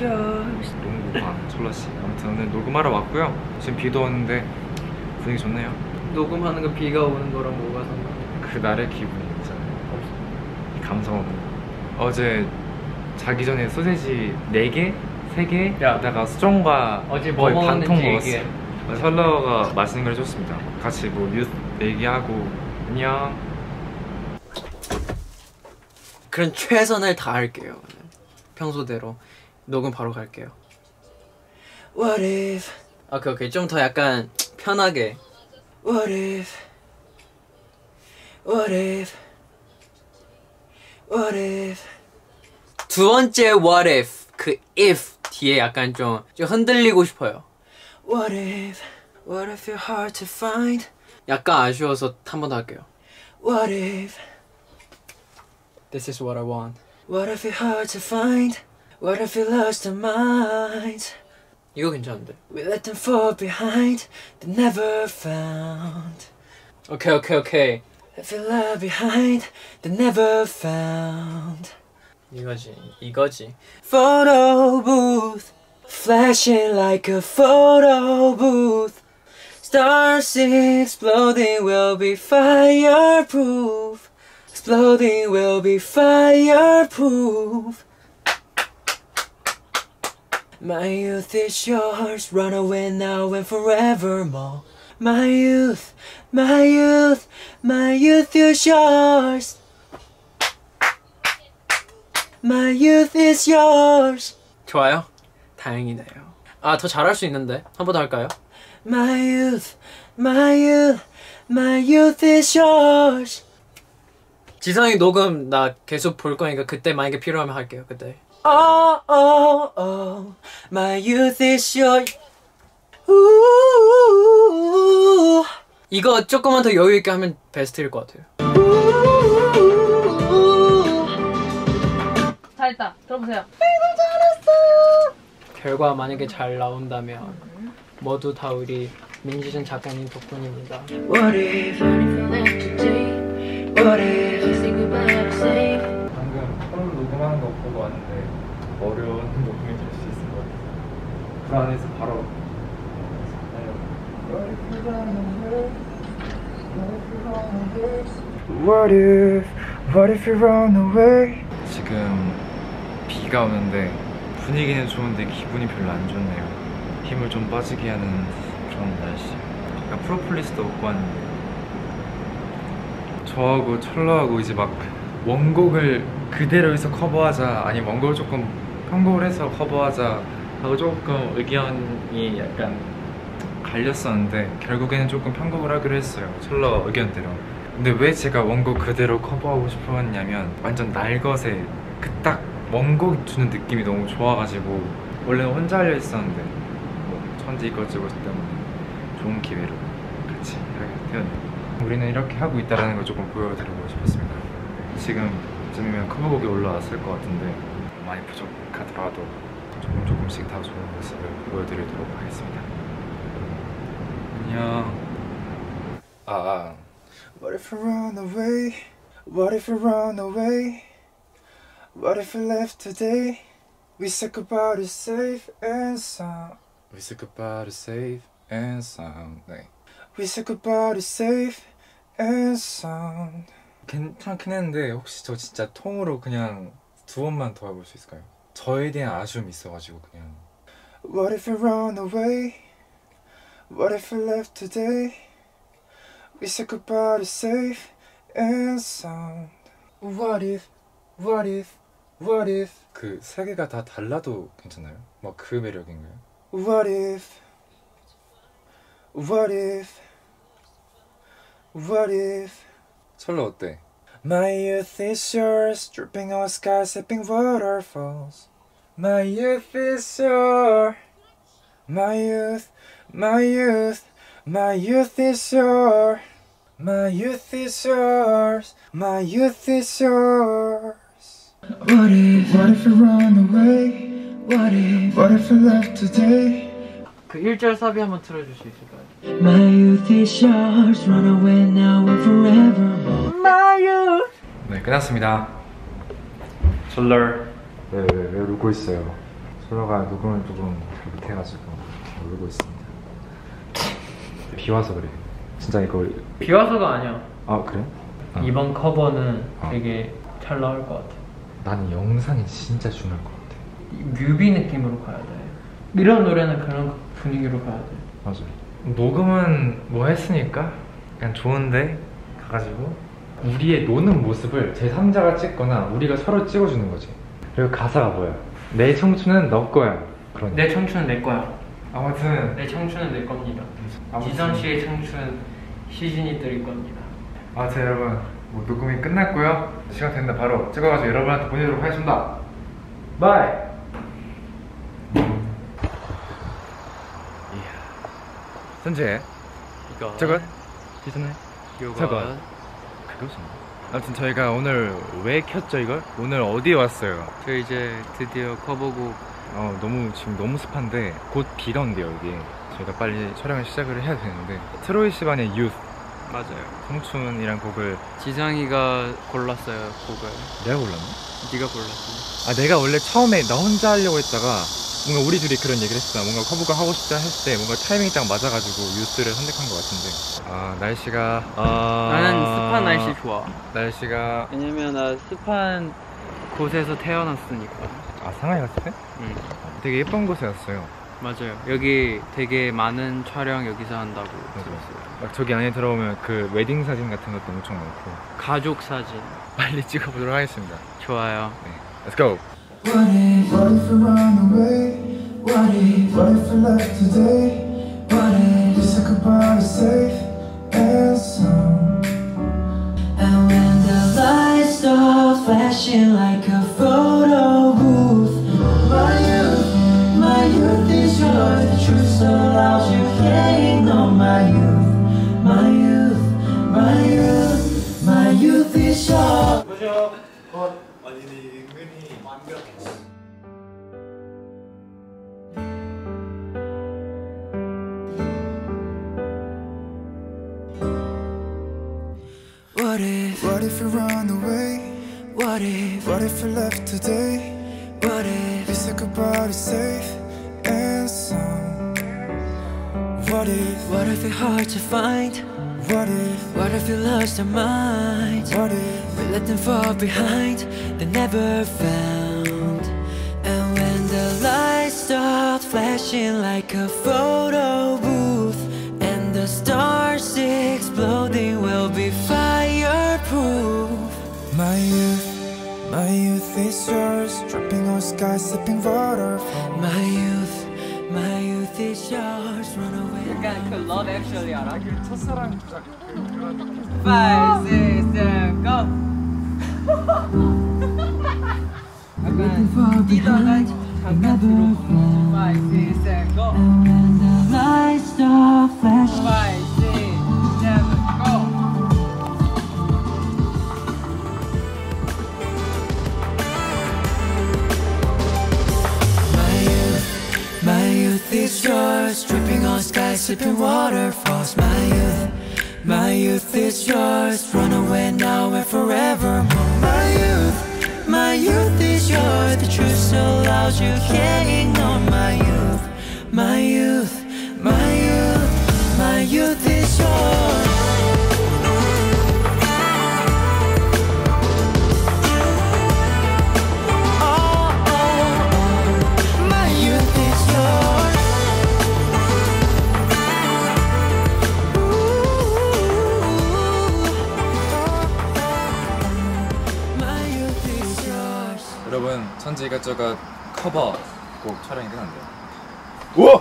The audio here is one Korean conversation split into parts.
yours. 농구과 철러씨. 아무튼 오늘 녹음하러 왔고요. 지금 비도 오는데 분위기 좋네요. 녹음하는 거 비가 오는 거랑 뭐가 상관? 그날의 기분이 있잖아요. 이 감성 없는. 어제 자기 전에 소세지 4개? 3개? 야. 다가 수정과 어제 뭐 거의 반통 먹었는지 먹었어요. 얘기해. 설러가 맛있는 걸 해줬습니다. 같이 뭐 뉴스 얘기하고 안녕. 그런 최선을 다할게요. 평소대로 녹음 바로 갈게요. What if? 오케이 오케이 좀 더 약간 편하게. What if? What if? What if? 두 번째 What if 그 if 뒤에 약간 좀, 좀 흔들리고 싶어요. What if? What if you're hard to find? 약간 아쉬워서 한 번 더 할게요. What if? This is what I want. What if you're hard to find? What if you lost your mind? 이거 괜찮은데? We let them fall behind, they never found. 오케이 오케이 오케이. If you left behind, they never found. 이거지 이거지. Photo booth, flashing like a photo booth. Stars exploding will be fireproof. Exploding will be fireproof. My youth is yours, run away now and forevermore. My youth, my youth, my youth is yours. My youth is yours. 좋아요? 다행이네요. 아, 더 잘할 수 있는데. 한 번 더 할까요? My youth, my youth, my youth is yours. 지성이 녹음 나 계속 볼 거니까 그때 만약에 필요하면 할게요. 그때. Oh, oh, oh, my youth is your. Ooh. 이거 조금만 더 여유 있게 하면 베스트일 것 같아요. 잘했다. 들어보세요. 결과 만약에 잘 나온다면 모두 다 우리 민지전 작가님 덕분입니다. What if? What if? 방금 서로 녹음하는 거 보고 왔는데 어려운 녹음이 될 수 있을 것 같아요. 불안해서 바로 What if, what if you run away? 지금 비가 오는데 분위기는 좋은데 기분이 별로 안 좋네요. 힘을 좀 빠지게 하는 그런 날씨. 약간 프로폴리스도 먹고 왔는데 저하고 철러하고 이제 막 원곡을 그대로 해서 커버하자 아니 원곡을 조금 편곡을 해서 커버하자 하고 조금 의견이 약간 갈렸었는데 결국에는 조금 편곡을 하기로 했어요 철러 의견대로 근데 왜 제가 원곡 그대로 커버하고 싶어 했냐면 완전 날것에 그 딱 원곡 주는 느낌이 너무 좋아가지고 원래는 혼자 하려 했었는데 뭐 천지 이것저것 때문에 좋은 기회로 같이 하게 되었네요 우리는 이렇게 하고 있다는 걸 조금 보여드리고 싶었습니다. 지금쯤이면 커버곡이 올라왔을 것 같은데 많이 부족하더라도 조금 조금씩 다 좋은 모습을 보여드리도록 하겠습니다. 안녕. 아, 아. What if I run away? What if I run away? What if I left today? We said goodbye to safe and sound. We said goodbye to safe and sound. 네. We said goodbye to safe and sound. 괜찮긴 했는데 혹시 저 진짜 통으로 그냥 두 번만 더 해볼 수 있을까요? 저에 대한 아쉬움이 있어가지고 그냥. What if I run away? What if I left today? We said goodbye to safe and sound. What if? What if? What if? 그 세 개가 다 달라도 괜찮나요? 막 그 매력인가요? What if? What if? What if? 철로 어때? My youth is yours, dripping on sky, sipping waterfalls. My youth is yours. My youth, my youth, my youth is yours. My youth is yours. My youth is yours. What if? What if you run away? What if? What if you left today? 그 1절 사비 한번 틀어줄 수 있을까요? My youth is yours, run away now and forevermore. My youth 네, 네, 끝났습니다. 솔러. 네, 네, 네, 울고 있어요. 솔러가 녹음을 조금 잘 못해가지고 울고 있습니다. 비 와서 그래. 진짜 이거 비 와서가 아니야. 아 그래? 아, 이번 커버는 어. 되게 잘 나올 것 같아. 나는 영상이 진짜 중요할 것 같아. 뮤비 느낌으로 가야 돼. 이런 노래는 그런 분위기로 가야 돼. 맞아. 녹음은 뭐 했으니까 그냥 좋은데 가가지고 우리의 노는 모습을 제 3자가 찍거나 우리가 서로 찍어주는 거지. 그리고 가사가 뭐야? 내 청춘은 너 거야. 그러니. 내 청춘은 내 거야. 아무튼 내 청춘은 내 겁니다. 아무튼. 지선 씨의 청춘 시즌이 드릴 겁니다. 아무튼 여러분 뭐 녹음이 끝났고요. 시간 됐는데 바로 찍어가지고 여러분한테 보내도록 하겠습니다. bye. 선재 이거 저건 비슷네. 이거 저건. 그것은 아무튼 저희가 오늘 왜 켰죠 이걸? 오늘 어디에 왔어요? 저 이제 드디어 커버곡 어 너무 지금 너무 습한데 곧 비가 온대요 여기 저희가 빨리 촬영을 시작을 해야 되는데 트로이 시반의 유th 맞아요. 청춘이란 곡을 지상이가 골랐어요 곡을. 내가 골랐나? 네가 골랐어. 아 내가 원래 처음에 나 혼자 하려고 했다가 뭔가 우리 둘이 그런 얘기를 했어 뭔가 커브가 하고 싶다 했을 때 뭔가 타이밍이 딱 맞아가지고 유스를 선택한 것 같은데 아 날씨가 아 나는 습한 날씨 좋아. 날씨가 왜냐면 나 습한 곳에서 태어났으니까. 아 상하이 갔을 때? 응. 되게 예쁜 곳에 왔어요 맞아요. 여기 되게 많은 촬영 여기서 한다고 맞아요. 들었어요. 막 저기 안에 들어오면 그 웨딩 사진 같은 것도 엄청 많고 가족 사진 빨리 찍어보도록 하겠습니다 좋아요. 네. Let's go What if, what if we run away? What if, what if we left today? What if we said goodbye safe and sound? And when the lights start flashing like a photo booth, My youth, my youth is yours. The truth so loud you can't ignore my youth, my youth, my youth, my youth is yours. What if, what if we run away? What if, What if we left today? what if, said goodbye to safe and sound. What if, what if it's hard to find? What if, What if we lost our minds? what if? We let them fall behind, they never found. And when the lights start flashing like a photo booth, and the stars exploding will be fireproof. My youth, my youth is yours. Dripping on sky, sipping water. My youth, my youth is yours. Run away. 약간 그 Love Actually 알아? 첫사랑 Five, six, seven, go. 약간 뛰다가 잠깐 들어보고 Five, six, seven, go. And when the lights start flashing. Five, is yours. Dripping on sky, sipping waterfalls. My youth, my youth is yours. Run away now and forevermore. My youth, my youth is yours. The truth so loud you can't ignore. My youth, my youth, my youth, my youth is yours. 천재 이것저것 커버 곡 촬영이 끝났네요 우와!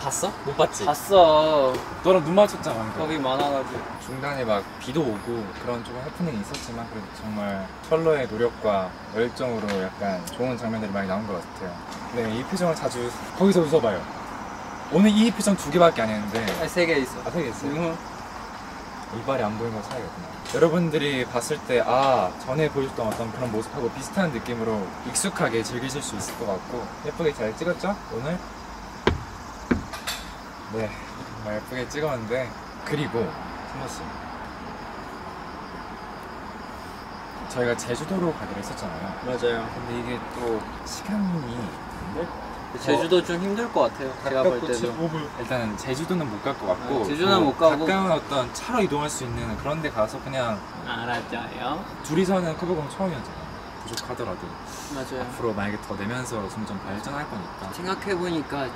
봤어? 못 봤지? 봤어. 너랑 눈 마주쳤잖아 방금 겁이 많아가지고. 중간에 막 비도 오고 그런 조금 해프닝이 있었지만 그래도 정말 철러의 노력과 열정으로 약간 좋은 장면들이 많이 나온 것 같아요 네 이 표정을 자주 거기서 웃어봐요 오늘 이 표정 두 개밖에 안 했는데 세개 있어. 아, 세 개 있어요? 이발이 안 보이는 거 차이겠구나. 여러분들이 봤을 때, 아, 전에 보여줬던 어떤 그런 모습하고 비슷한 느낌으로 익숙하게 즐기실 수 있을 것 같고, 예쁘게 잘 찍었죠? 오늘? 네, 정말 예쁘게 찍었는데, 그리고, 선호 씨. 저희가 제주도로 가기로 했었잖아요. 맞아요. 근데 이게 또 시간이 제주도 좀 힘들 것 같아요. 제가 볼 때도. 일단은 제주도는 못 갈 것 같고 아, 제주도는 못 가고. 가까운 어떤 차로 이동할 수 있는 그런 데 가서 그냥 알았죠요. 둘이서는 커버공 처음이었잖아요. 부족하더라도 맞아요. 앞으로 만약에 더 내면서 점점 발전할 거니까 생각해 보니까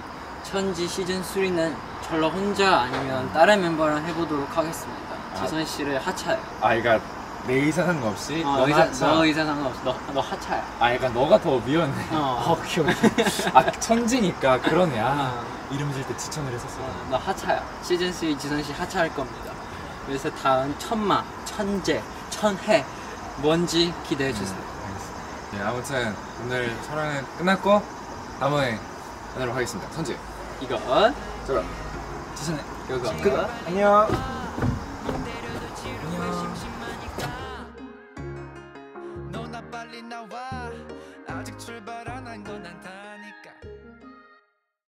천지 시즌 3는 철러 혼자 아니면 다른 멤버랑 해보도록 하겠습니다. 아. 지선 씨를 하차해. 아 그러니까 내 의사 상관없이 어, 너 의사, 하차. 너 의사 상관없어. 너, 너 하차야. 아 약간 너가 더 미안해 어. 오케이 오케이 아 천지니까 그러네 아 어. 이름 질때 지천을 했었어 어, 너 하차야. 시즌 3 지선 씨 하차할 겁니다. 그래서 다음 천마, 천재, 천해 뭔지 기대해 주세요. 네, 아무튼 오늘 촬영은 끝났고 다음에 만나도록 하겠습니다 선지 이거 자 지선해 이거 끝. 안녕.